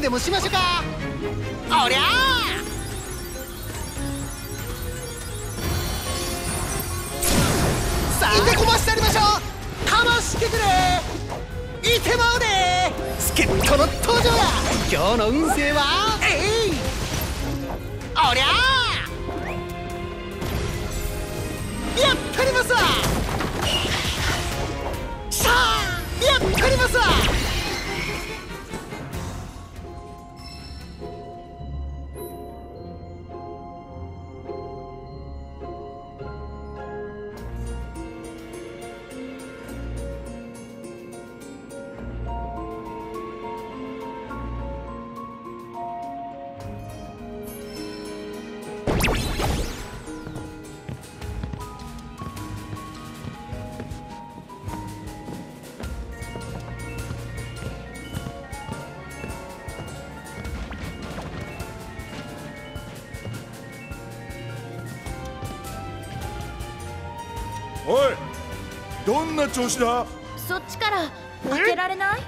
でもしましょうか。おりゃさあいてこましてやりましょう。かましてくれ。いてまうで助っ人の登場や今日の運勢はえい。おりゃやったりますわさあやったりますわ調子だ。そっちから開けられない？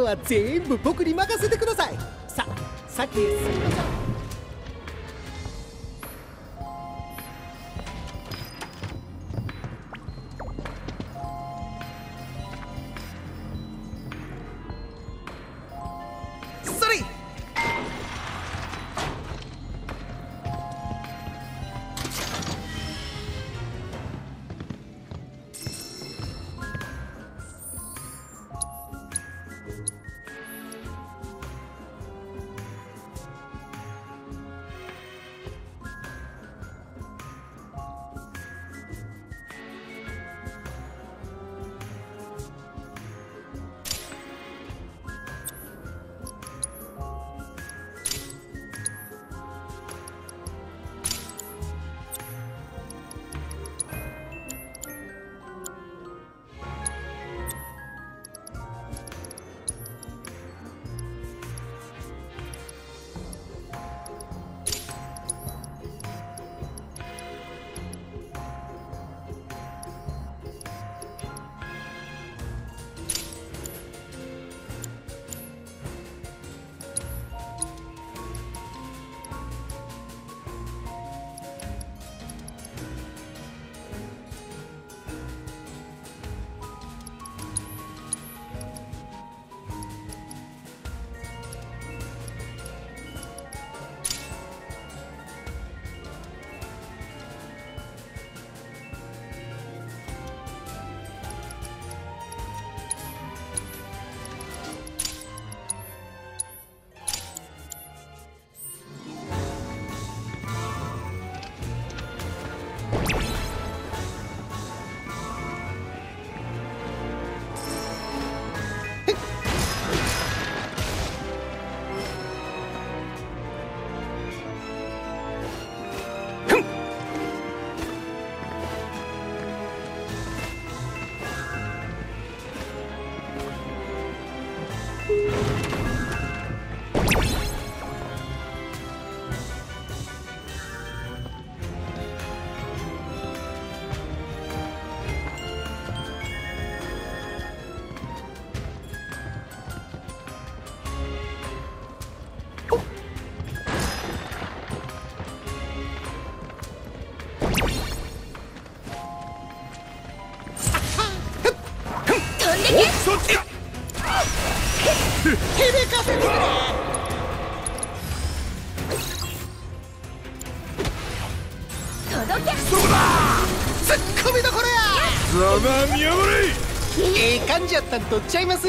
こは全部僕に任せてください。さ先へ進みましょかせてくれ。届け。そこだ。ツッコミどころや。ざまあ見破れ。ええ感じやったんとちゃいます？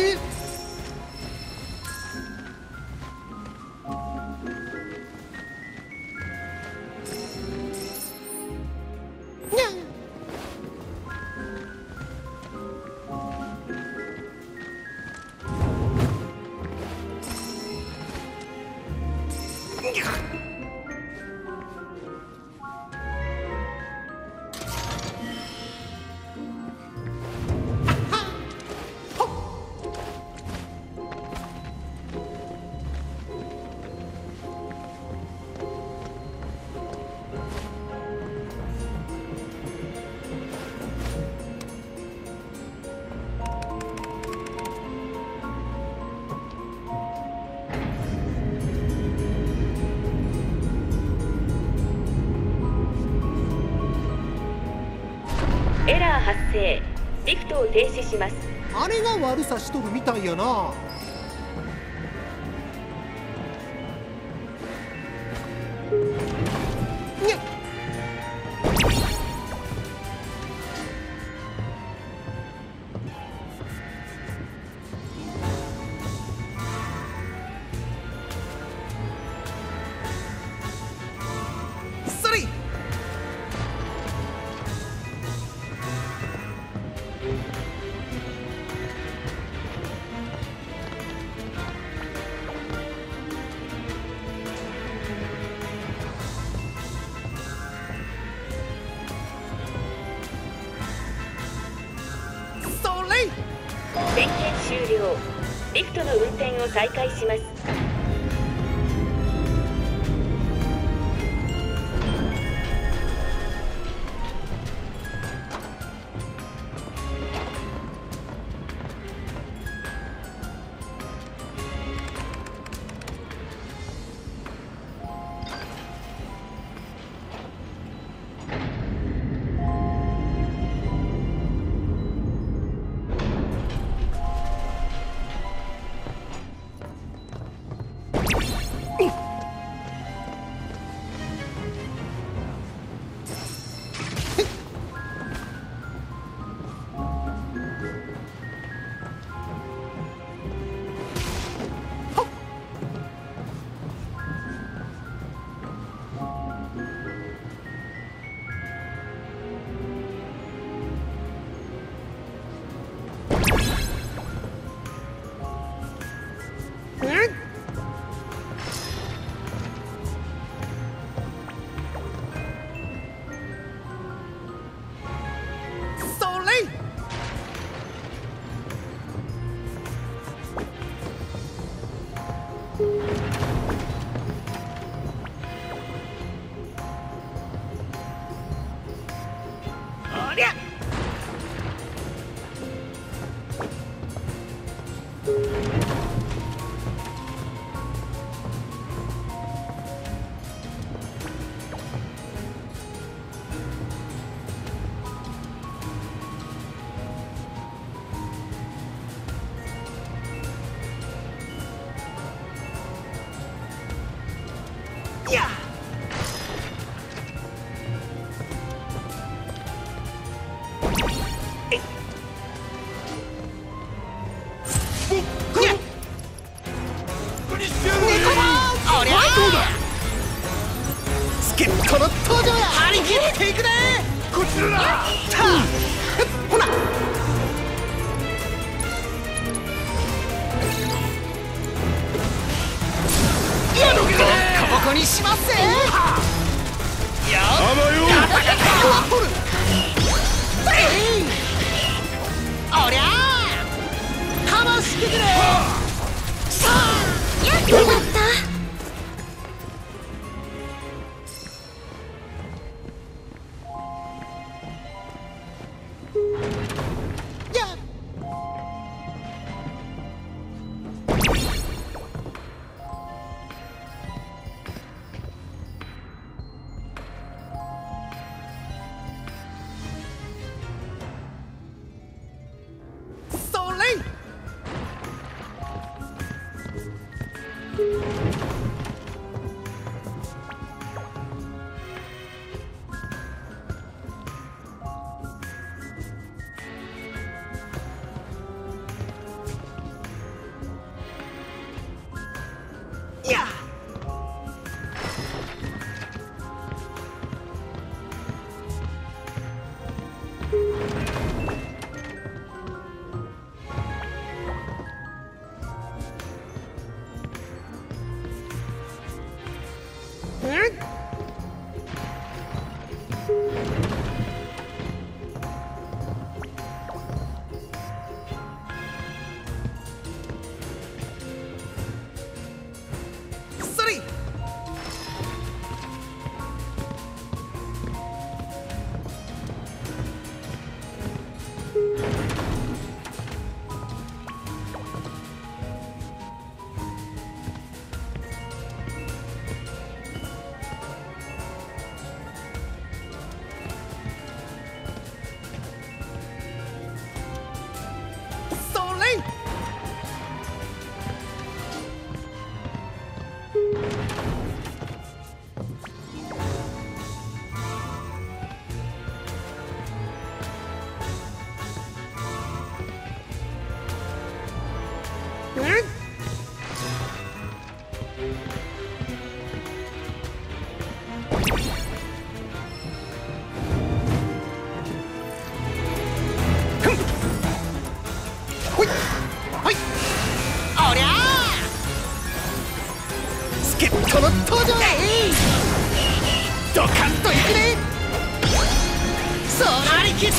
しとるみたいやな。を再開します。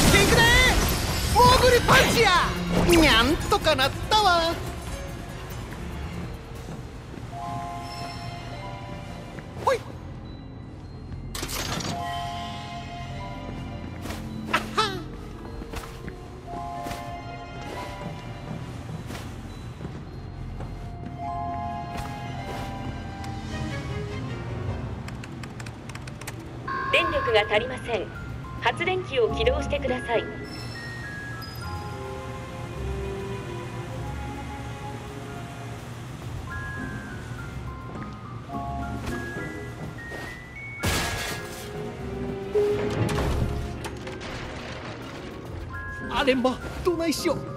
っていくね。モグリパンチや。にゃんとかなったわ。ほい。電力が足りません。電機を起動してください。あれまどないしよう。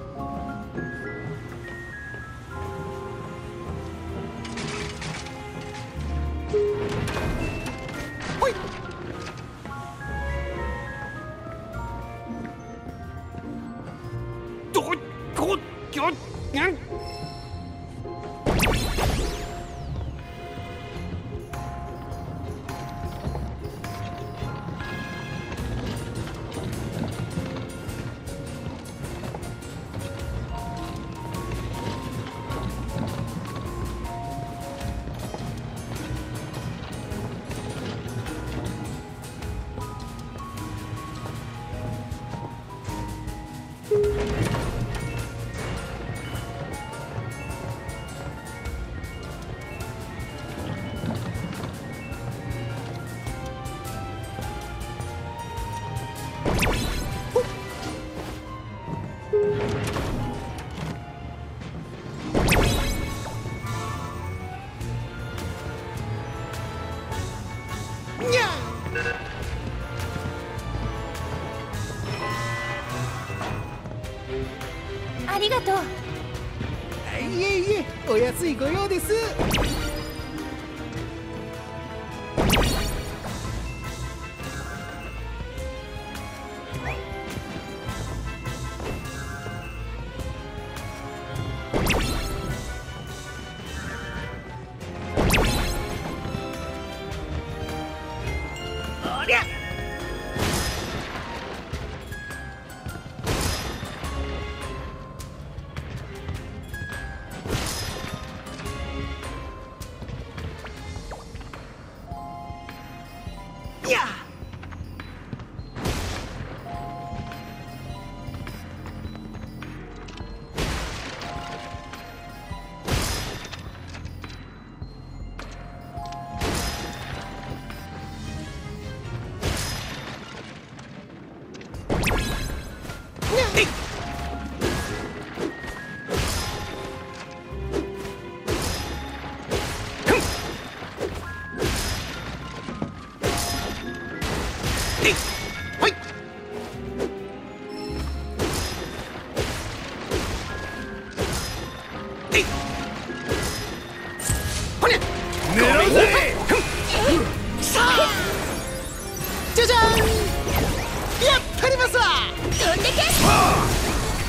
やったりますわ飛んでけ。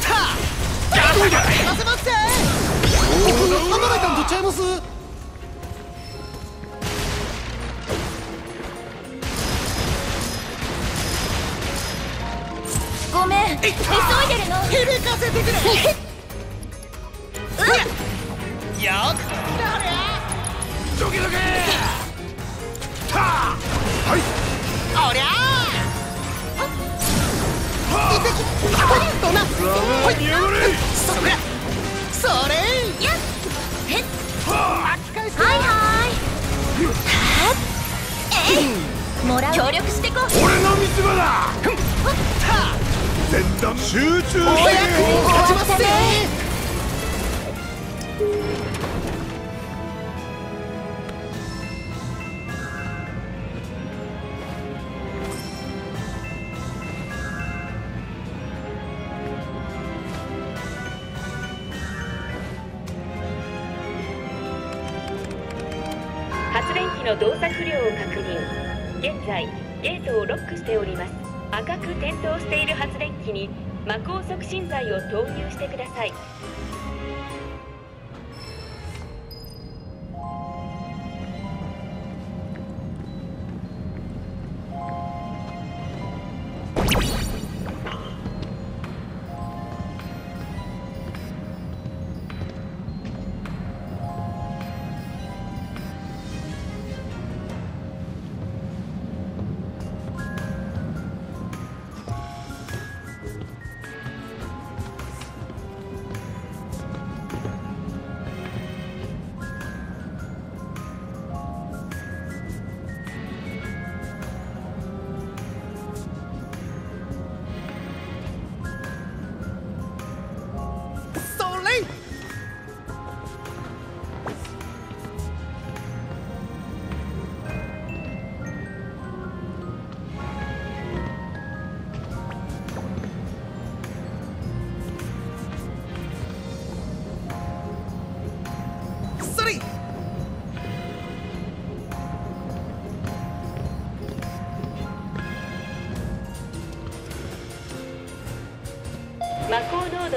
たあやらせますぜ僕離れたんとちゃいますごめん急いでるの響かせてくれうっよっなれどけどけたはいおりゃいてきパッとなほいそれ。それ。やっへっ巻き返してはいはいはっえいもらう協力してこ俺の見せ場だた全弾集中してお役に立ちますぜしております。赤く点灯している発電機に魔法促進剤を投入してください。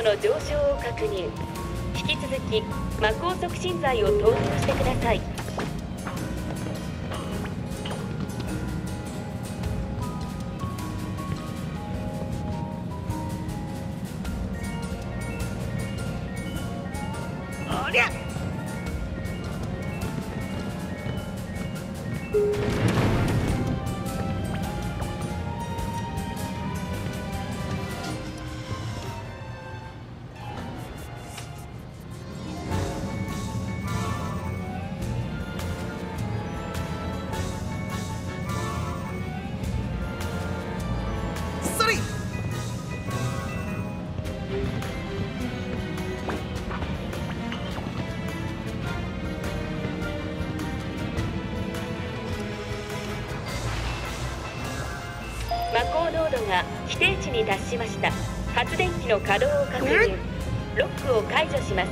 の上昇を確認。引き続き魔法促進剤を投入してください。魔法濃度が規定値に達しました発電機の稼働を確認ロックを解除します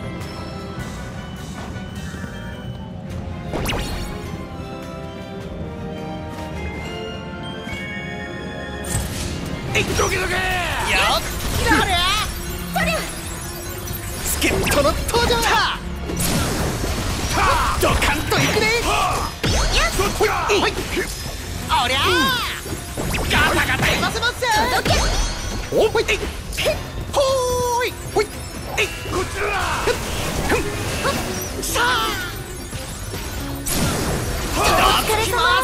どけどけよっきられそりゃ助っ人の登場だドカンといくねそっちかはいおりゃガタガタいませます届けお疲れ様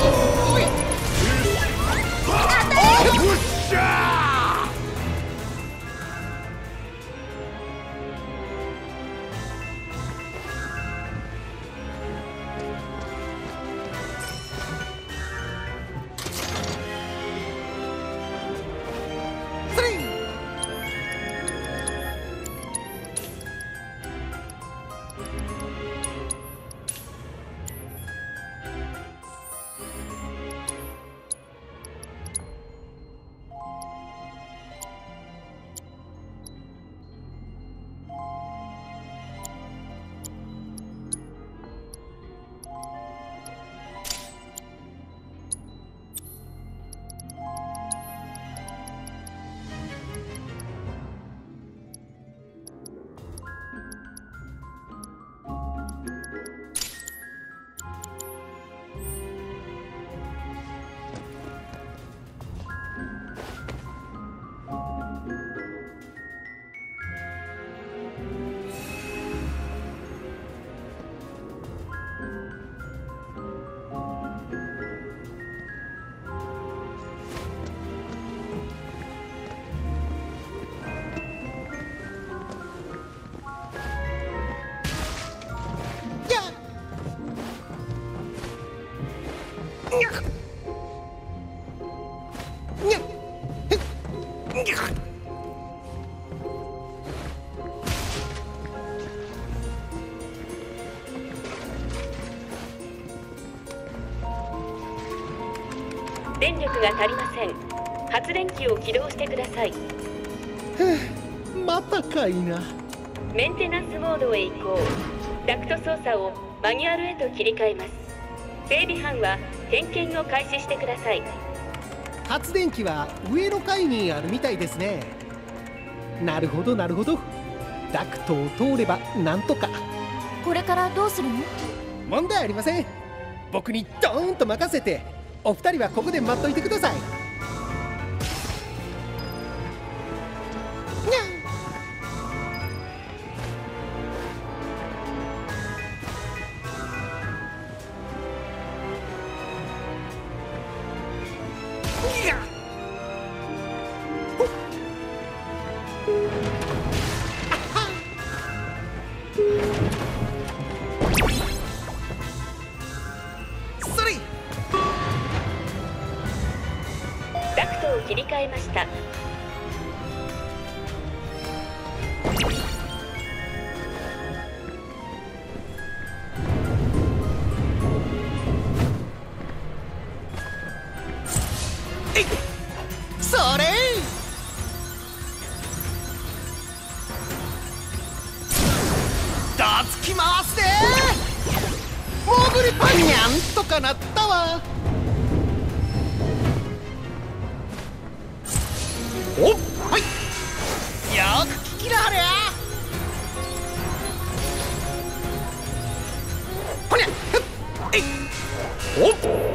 ほ電力が足りません。発電機を起動してください。またかいな。メンテナンスモードへ移行。ダクト操作をマニュアルへと切り替えます。整備班は点検を開始してください。発電機は上の階にあるみたいですね。なるほどなるほど。ダクトを通ればなんとか。これからどうするの？問題ありません。僕にドーンと任せてお二人はここで待っといてくださいにゃんとかなったわ。お？はい。よく聞きなはれや。ほにゃ。ふっえいお？っ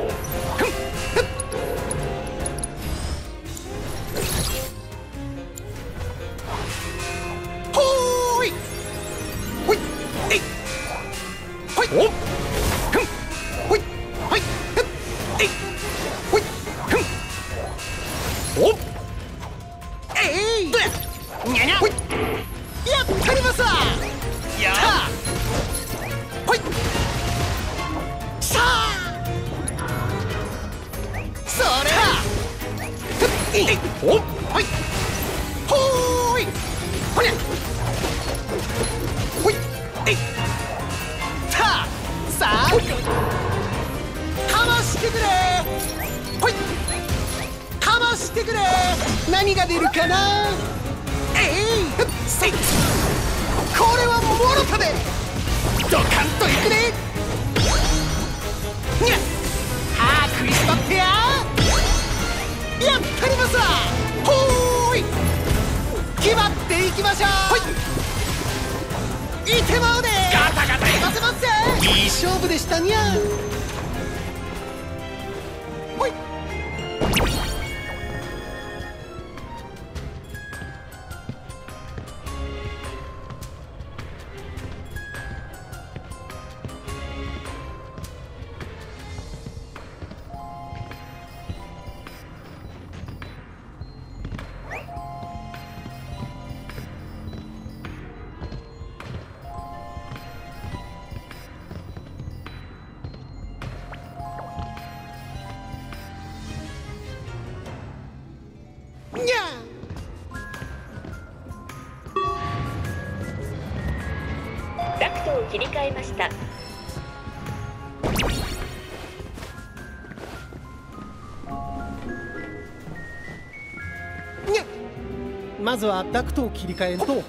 まずはダクトを切り替えんと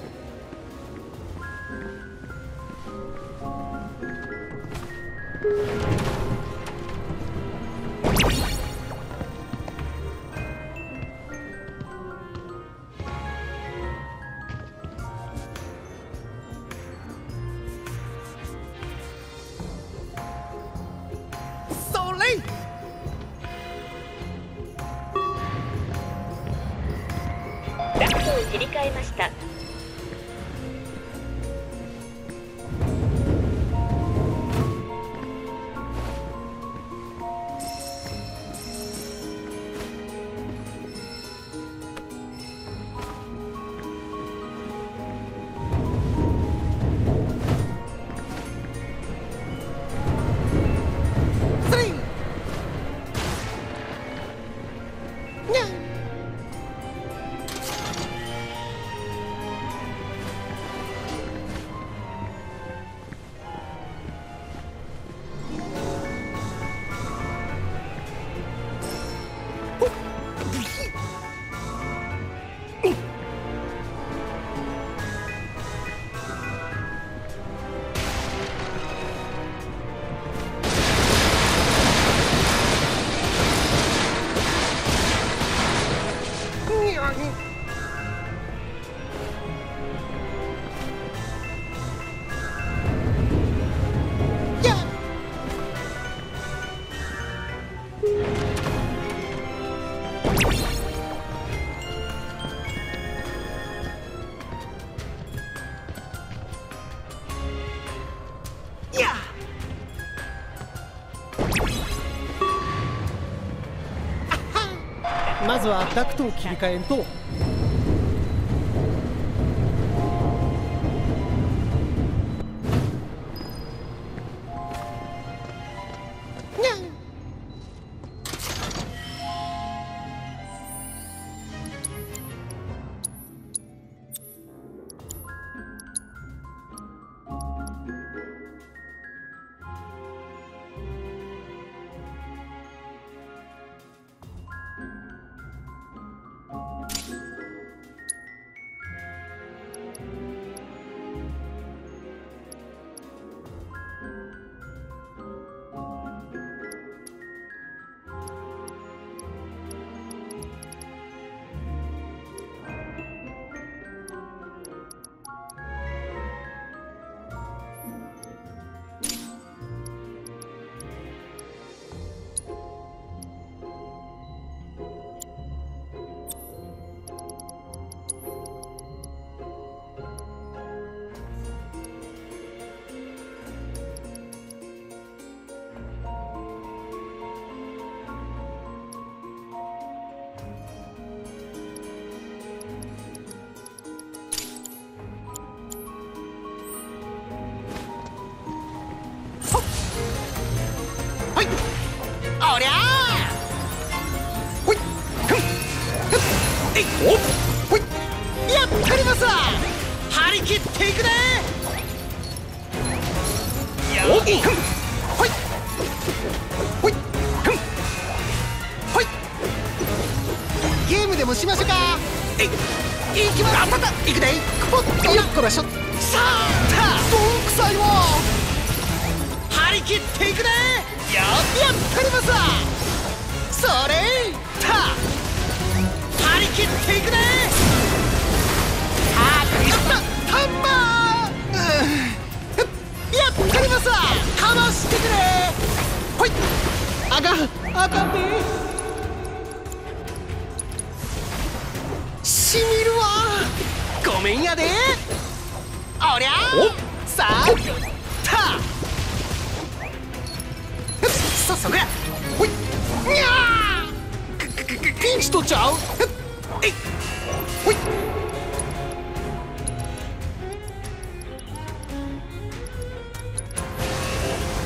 ずはダクトを切り替えんと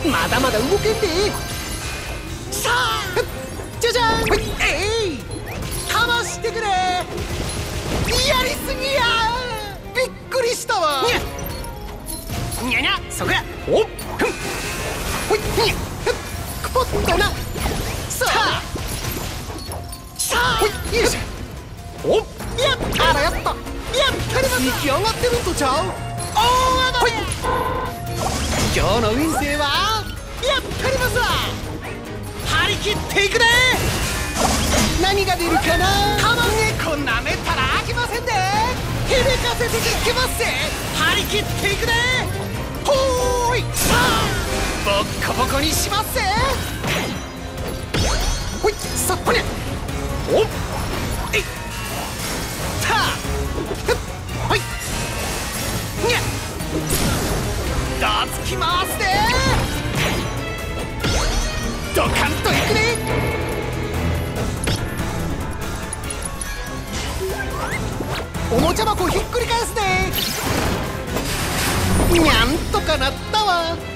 まだまだ動けんでさあじゃじゃん。えい。かましてくれ。やりすぎや。びっくりしたわ。にゃにゃ。そこや。おっ。ふん。ほい。にゃくぽっとなさあさあよい。しょおやったらやったやったります行き上がってるんとちゃう大暴れ今日の運勢はやったりますわ張り切っていくね。何が出るかな。かまねこんなめったら飽きませんで響かせていきますぜ。張り切っていくね。ほーい。さあボッコボコにしますぜ。ほいさっほにゃおっ。えい。さあ。い。にゃ。どつきますねンといくね。おもちゃ箱ひっくり返すね。にゃんとかなったわ。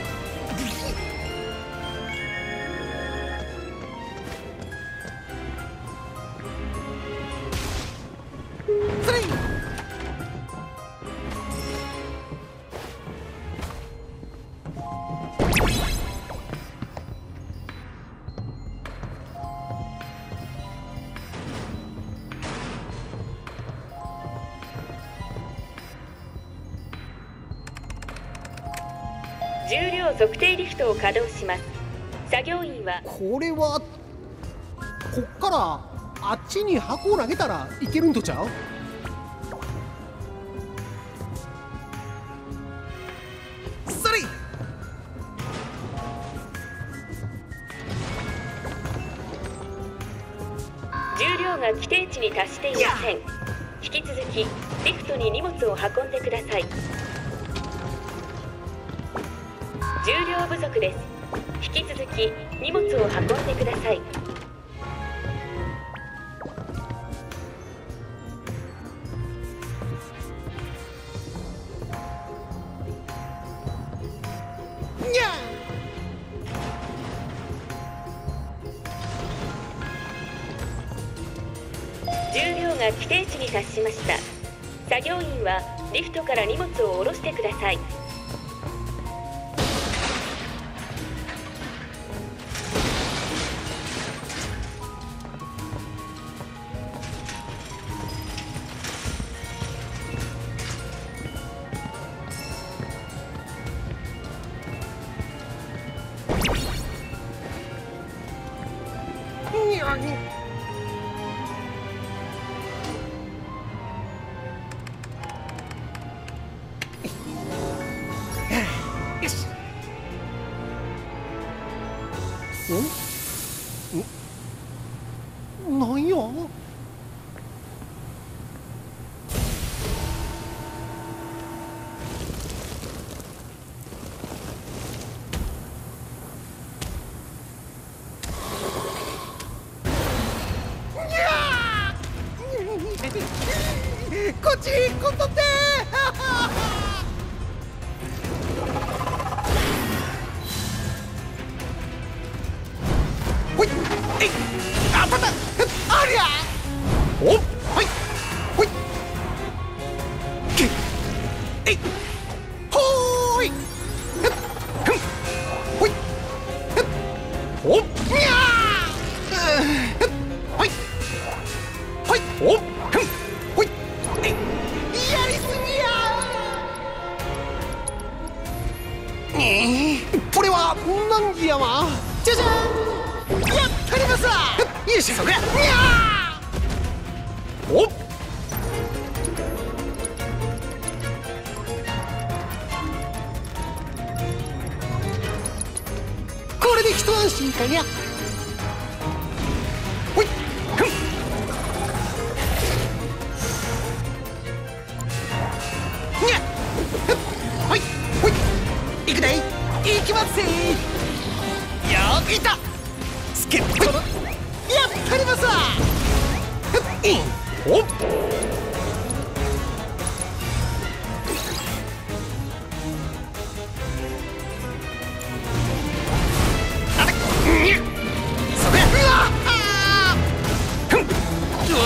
重量測定リフトを稼働します。作業員はこれはこっからあっちに箱を投げたらいけるんとちゃう？それ重量が規定値に達していません。引き続きリフトに荷物を運んでください不足です。引き続き荷物を運んでください。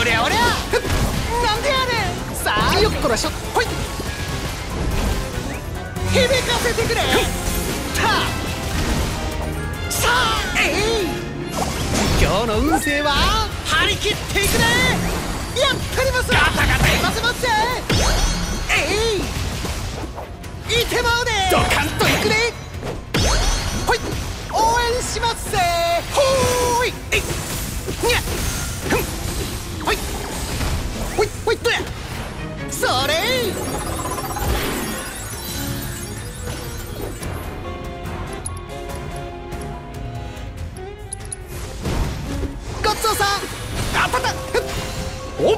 りゃおりゃなんでやねん。さあ。よっこらしょ。ほい。響かせてくれ。たさあ。えい。今日の運勢は？張り切っていくね。やったります。ガタガタいませませえい。いてまうね。ドカンといくね。ほい。応援しますぜ。ほーい。えいにゃふんほいほいほいどやそれごちそうさんあたたお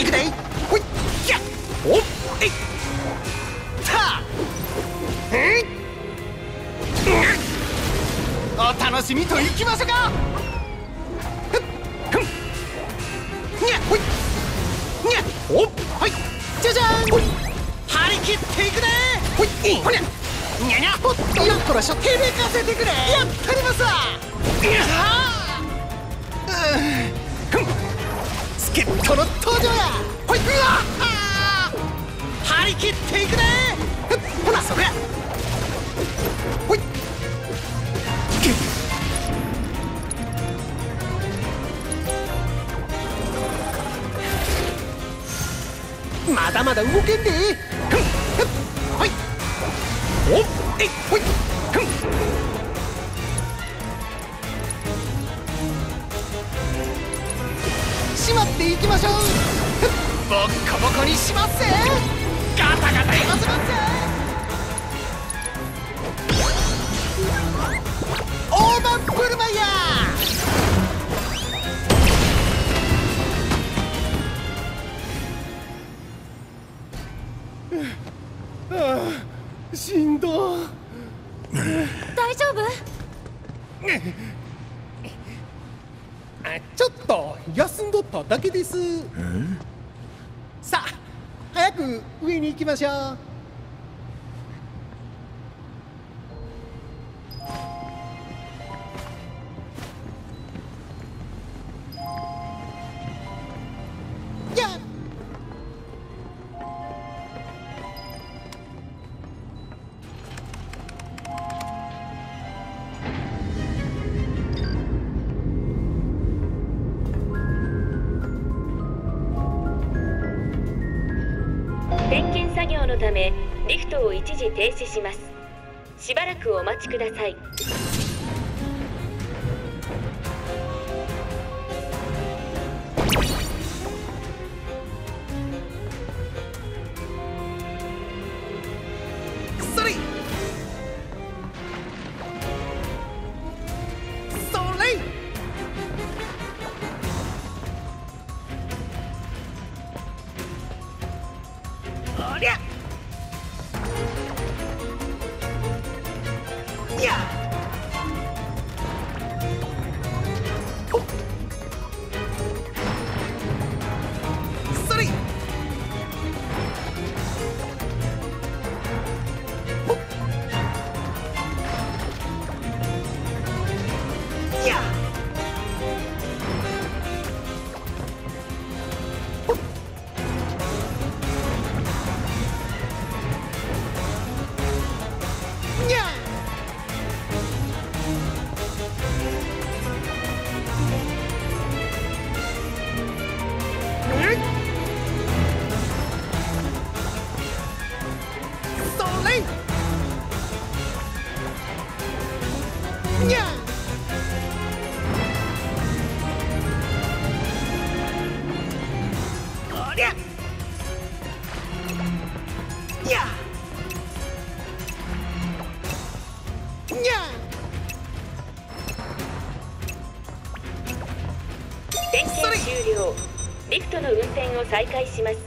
いくでいほいやおえいたえいお楽しみといきましょうか。じゃん張り切っていくね。ほいっほにゃにゃにゃ。ほっよっこらしょてめかせてくれ。やったりますわいやふん。助っ人の登場や。ほい。うわあー張り切っていくね。ほらそこや。まだまだ動けんで。ふんふんはい。おえい。ほい。ふんしまっていきましょう。ふっ。ボッコボコにしますぜ。ガタガタ言わせますぜ。しんど。大丈夫？ちょっと休んどっただけです。さあ早く上に行きましょう。ください。再開します。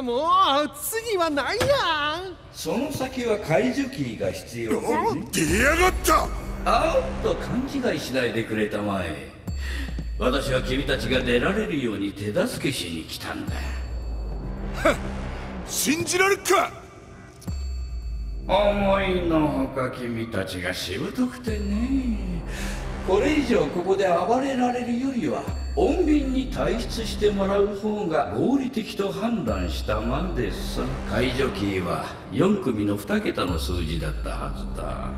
もう次は何や。その先は解除キーが必要出やがった。あおっと勘違いしないでくれたまえ。私は君たちが出られるように手助けしに来たんだ。信じられっか。思いのほか君たちがしぶとくてねこれ以上ここで暴れられるよりは穏便に退出してもらう方が合理的と判断したまでさ解除キーは4組の2桁の数字だったはずだ。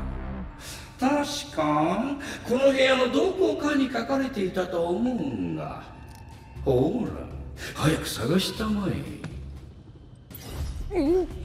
確かこの部屋のどこかに書かれていたと思うんだほら早く探したまえ。待ち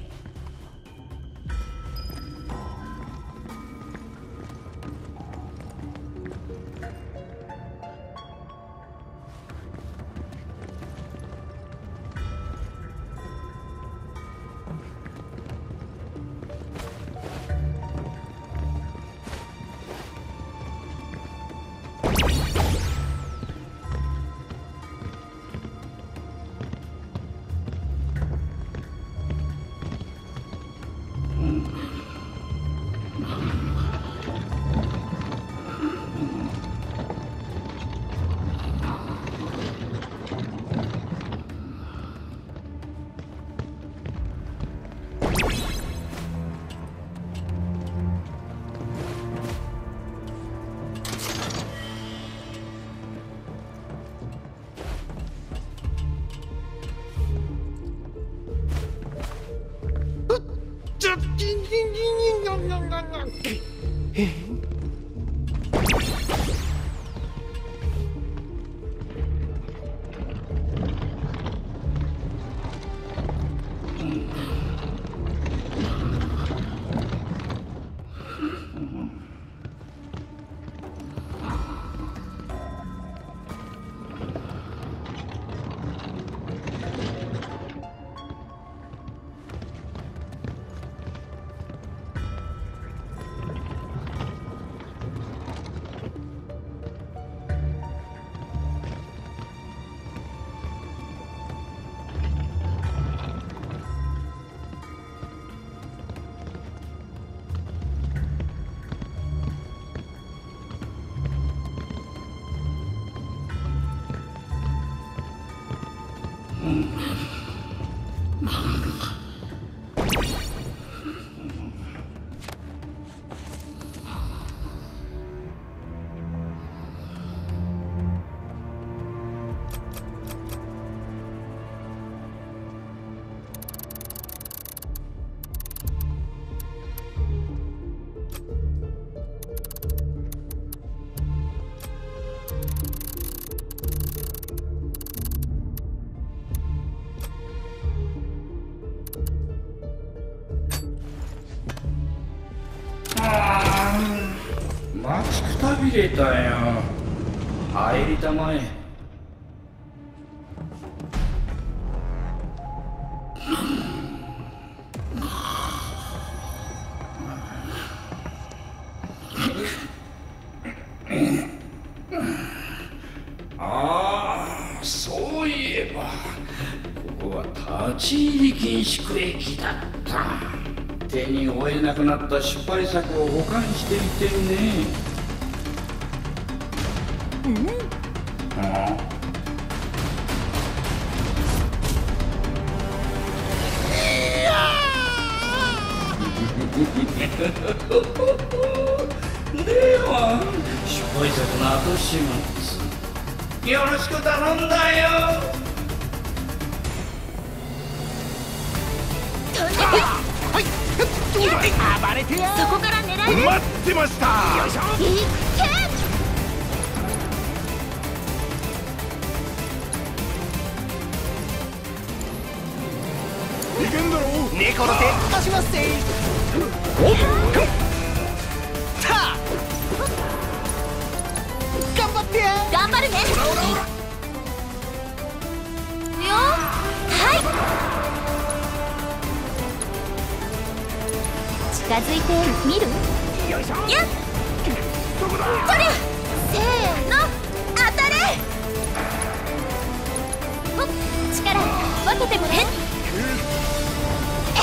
びれたよ入りたまえああそういえばここは立ち入り禁止区域だった。手に負えなくなった失敗作を保管していてね。力分けてもらんえ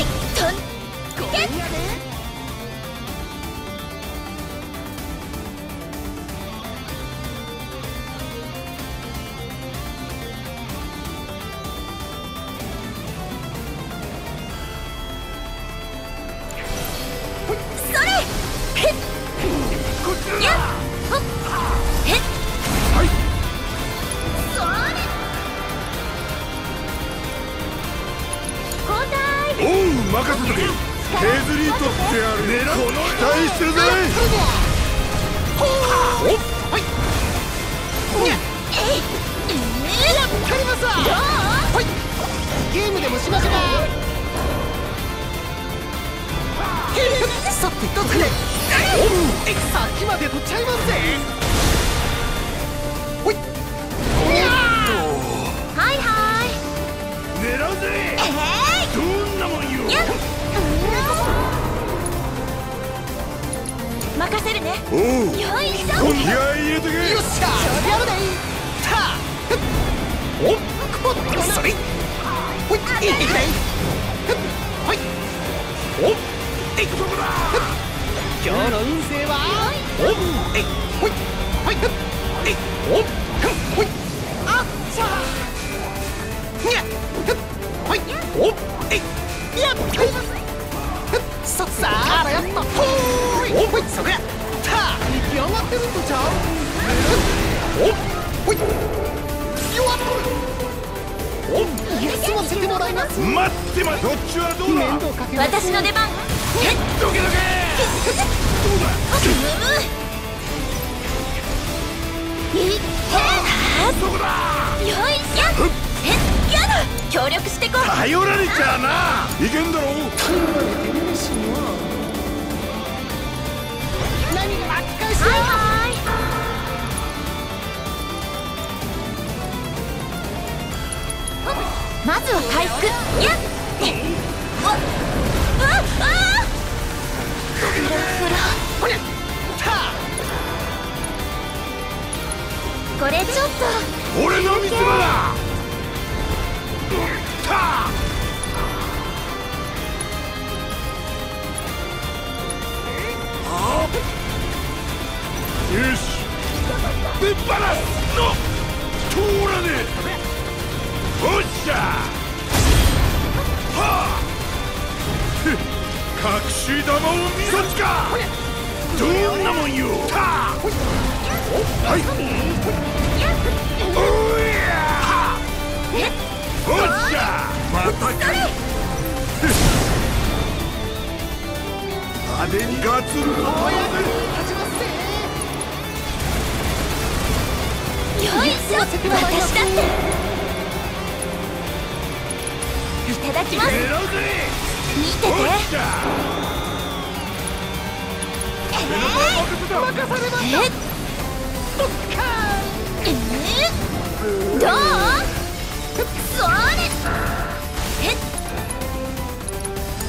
いとんけっほい。弱っお休ませてもらいます。待ってまそっちはどうだ？私の出番？えっ？どけどけ！いっこだ？よいしょえっ？やだ。協力してこう。頼られちゃあな。いけんだろ何が巻き返しはまずは回復。やっうわうわあーフラフラこれちょっと。俺の見せ場だ。た。よし。ぶっ放すの。通らねえ。っしゃはあ隠し玉を見そっちかどんなもんよたはいおおっしゃまたか派手にガツよいしょ私だってただきます。見てて。えっえ？っどう？それ。え？っ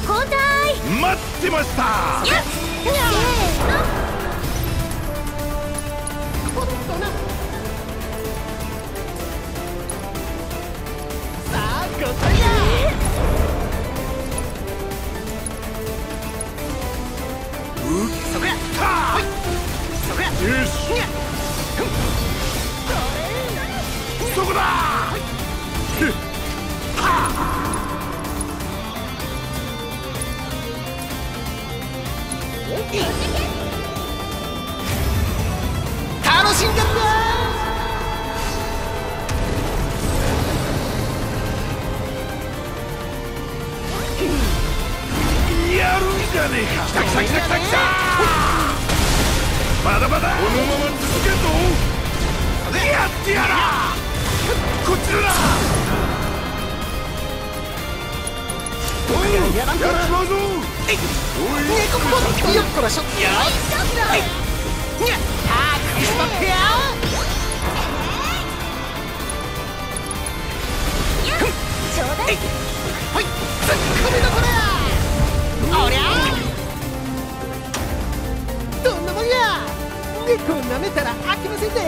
交代。待ってました。やっせーの。よしそこだ!楽しんでるなやるんじゃねえか!来た来た来た来た来たまだまだ。このまま続けんぞやってやらこっちだな。おいやっちまうぞおい。よっこらしょよいしょにゃあくしまってよちょうだい。はい。ツッコミどころやおりゃ舐めたら飽きませんね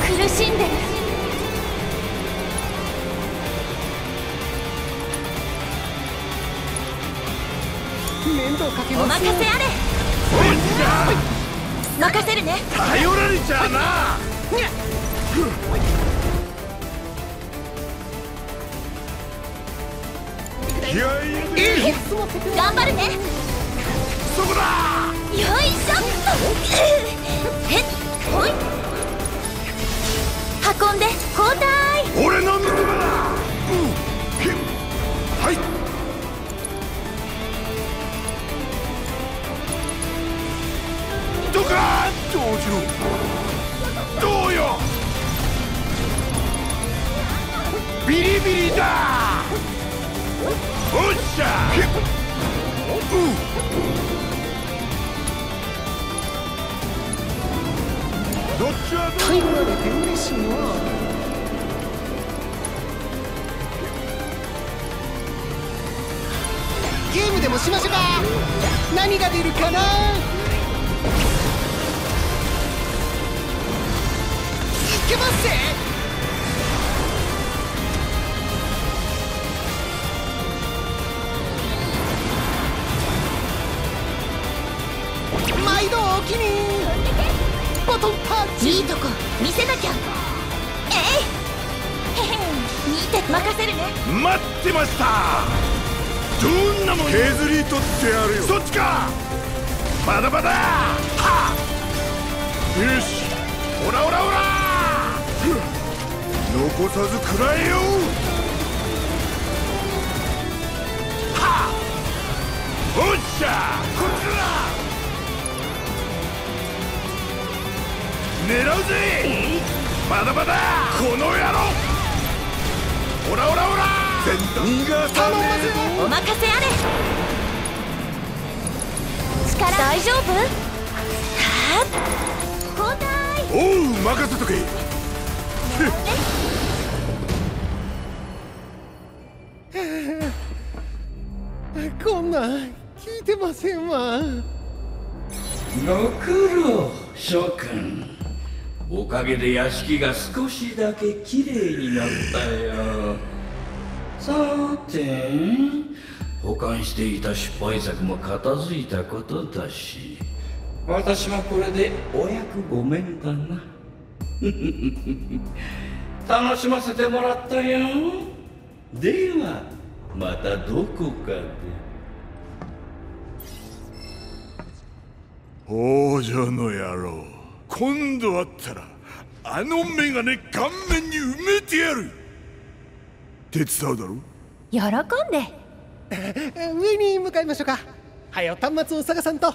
苦しんでる。面倒かけおます。任せあれ。任せるね。頼られちゃうない入れていつもせて頑張るね。そこだ。よいしょ。へっほい運んで交代俺の味方だうんひっはいドカーン長次郎どうよビリビリだおっしゃタイムが出て嬉しいなゲームでもしましょうか。何が出るかな？いけますぜ。いいとこ見せなきゃ。えいへへん。見て任せるね。待ってました。どんなもん削り取ってやるよ。そっちか。まだまだ。はっ。よし。オラオラオラ残さず食らえよ。はっ。おっしゃ。こっちだ狙うぜ。まだまだ。この野郎。オラオラオラ。逃がさねえぞお任せあれ。力。大丈夫？はっ交代おう任せとけ。こんなん聞いてませんわ。ご苦労諸君おかげで屋敷が少しだけきれいになったよ。さて保管していた失敗作も片付いたことだし。私はこれでお役御免だな。楽しませてもらったよ。ではまたどこかで。王女の野郎。今度会ったらあのメガネ顔面に埋めてやる。手伝うだろ？喜んで。上に向かいましょうか。はよ端末を探さんと